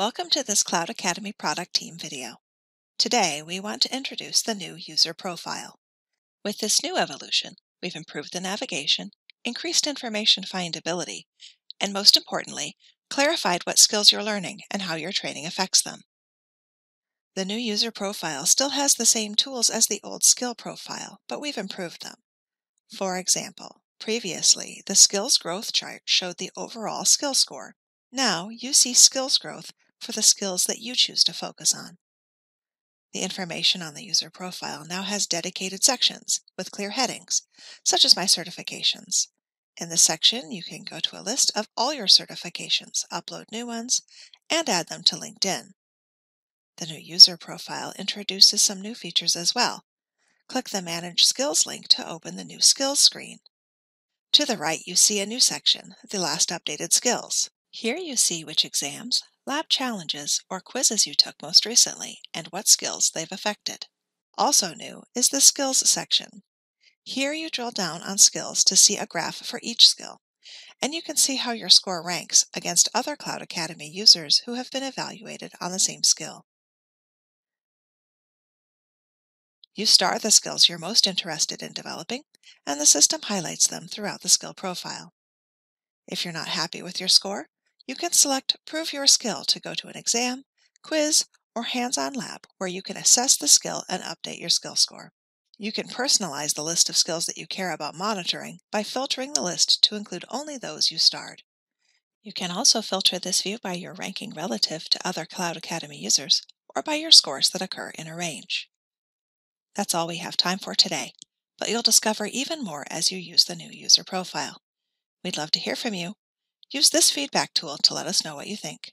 Welcome to this Cloud Academy product team video. Today, we want to introduce the new user profile. With this new evolution, we've improved the navigation, increased information findability, and most importantly, clarified what skills you're learning and how your training affects them. The new user profile still has the same tools as the old skill profile, but we've improved them. For example, previously, the skills growth chart showed the overall skill score. Now you see skills growth for the skills that you choose to focus on. The information on the user profile now has dedicated sections with clear headings, such as My Certifications. In this section, you can go to a list of all your certifications, upload new ones, and add them to LinkedIn. The new user profile introduces some new features as well. Click the Manage Skills link to open the new Skills screen. To the right, you see a new section, the last updated skills. Here you see which exams, lab challenges, or quizzes you took most recently and what skills they've affected. Also new is the Skills section. Here you drill down on skills to see a graph for each skill, and you can see how your score ranks against other Cloud Academy users who have been evaluated on the same skill. You star the skills you're most interested in developing, and the system highlights them throughout the skill profile. If you're not happy with your score, you can select Prove Your Skill to go to an exam, quiz, or hands-on lab where you can assess the skill and update your skill score. You can personalize the list of skills that you care about monitoring by filtering the list to include only those you starred. You can also filter this view by your ranking relative to other Cloud Academy users or by your scores that occur in a range. That's all we have time for today, but you'll discover even more as you use the new user profile. We'd love to hear from you Use this feedback tool to let us know what you think.